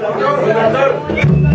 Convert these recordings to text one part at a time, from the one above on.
¡Gobernador!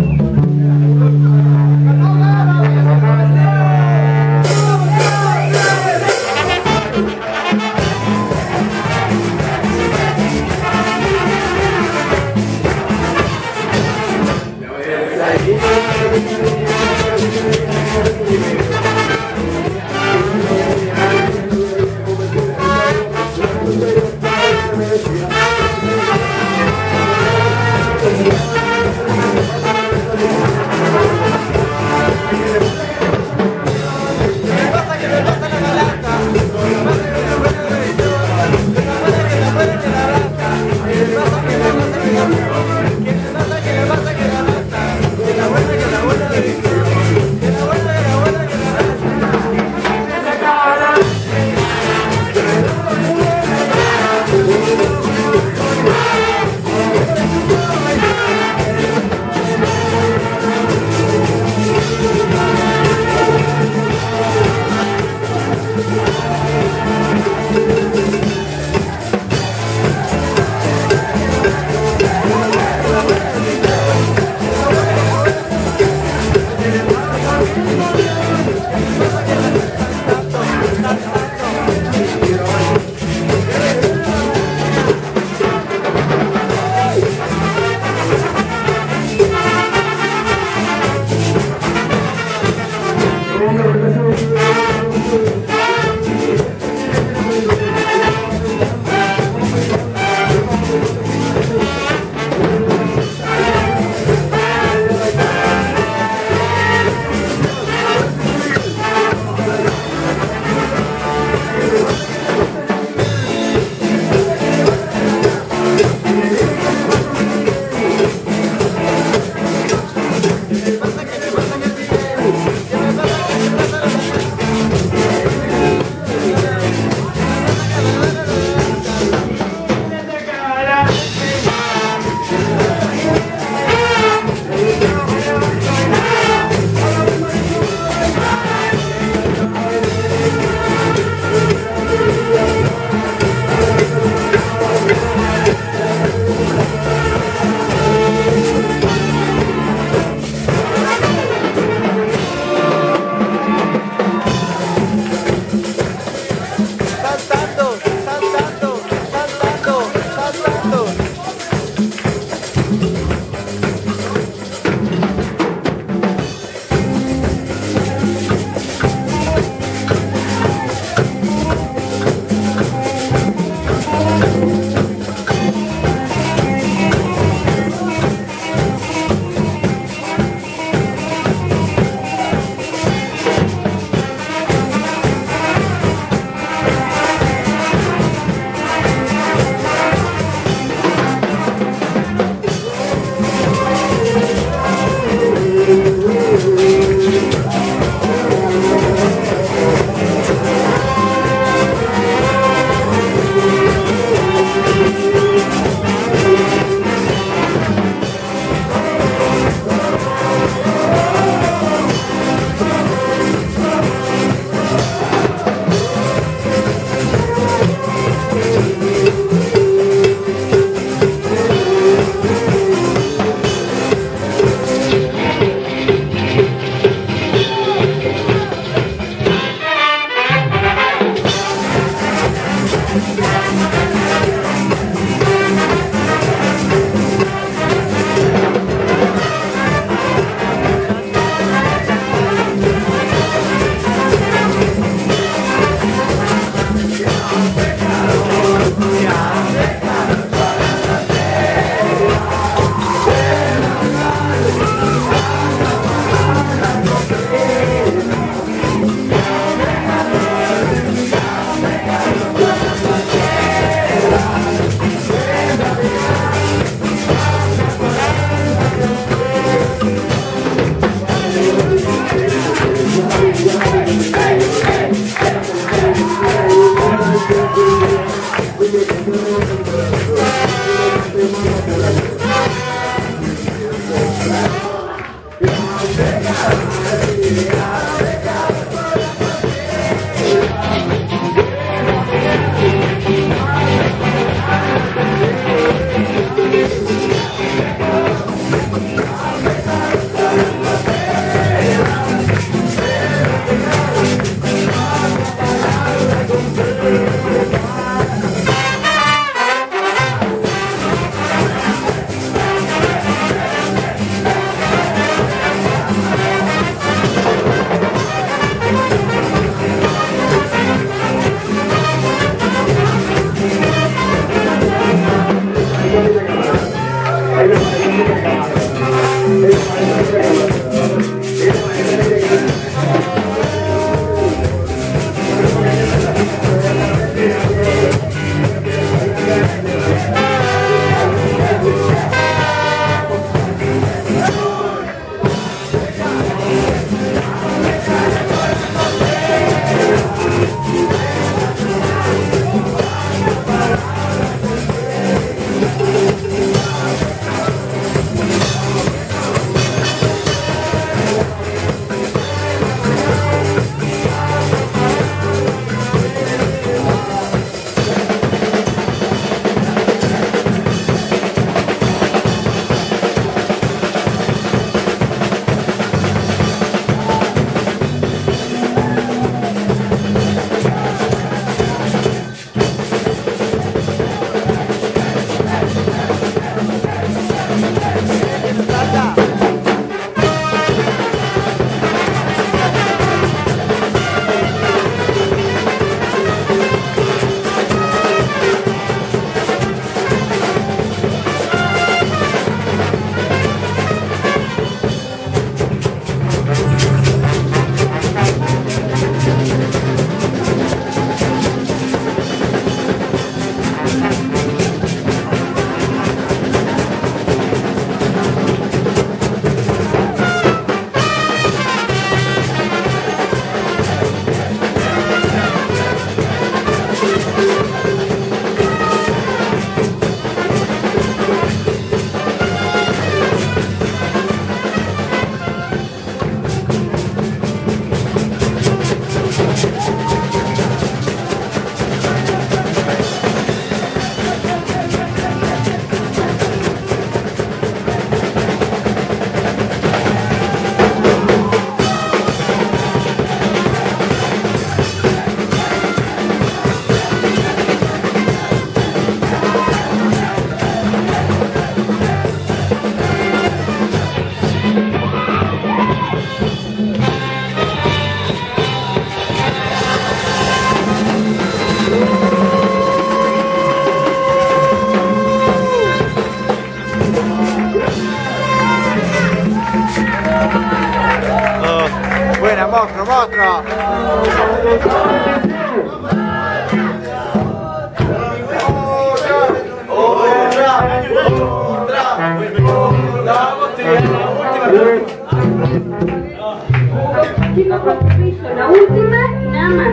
La última, nada más.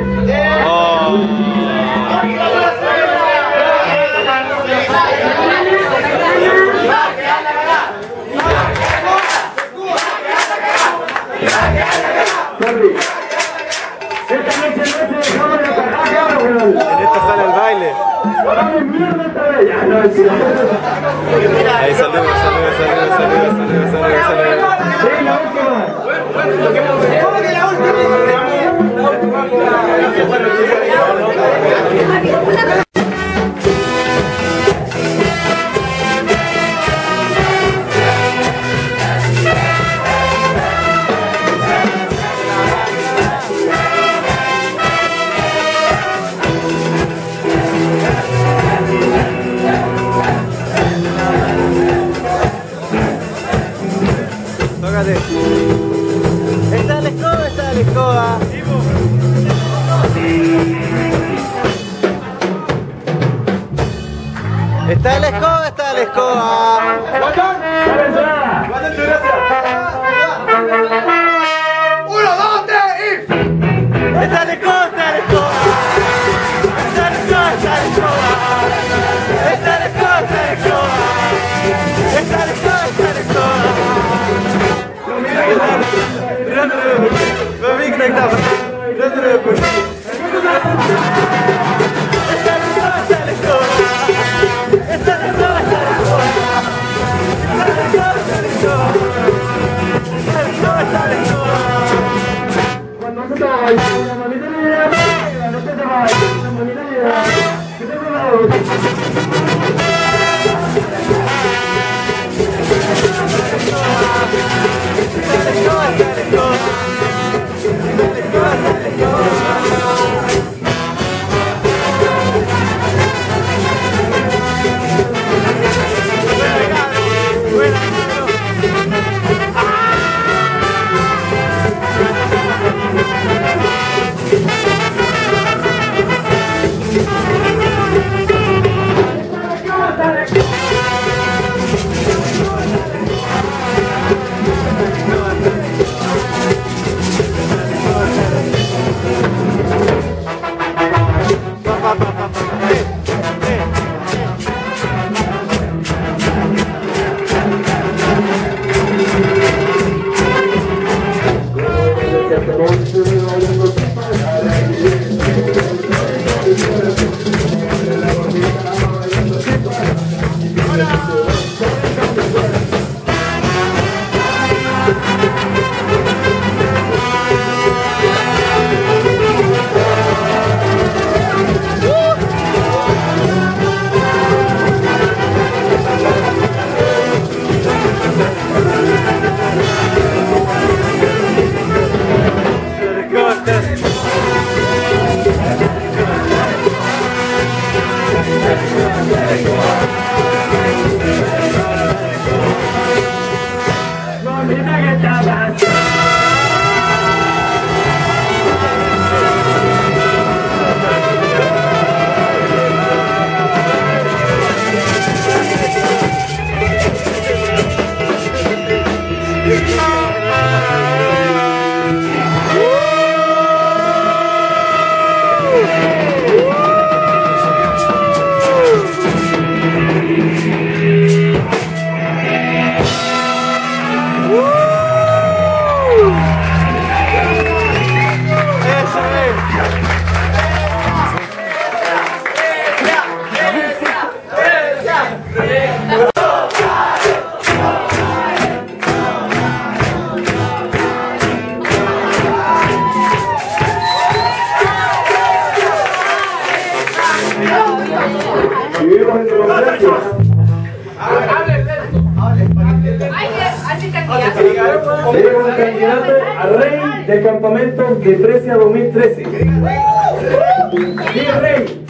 En esta sale el baile. ¡Ahora de mierda esta bella! No, es cierto. Ahí saludos, saludos, saludos, saludos, saludos, saludos. Sí, la última. ¿Cómo que la última? La última. Está la escoba, está la escoba. Vivimos entre los derechos. Un candidato a rey del campamento de 13 a 2013. ¡Sí, rey!